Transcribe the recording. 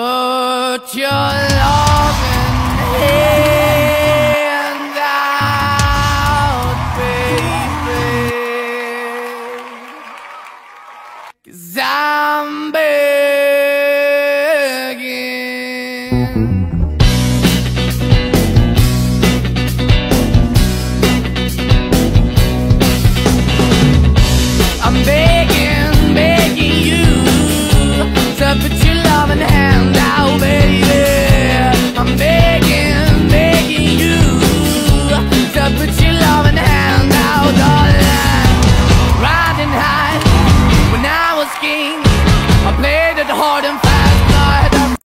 Put your loving out, I'm begging. hard and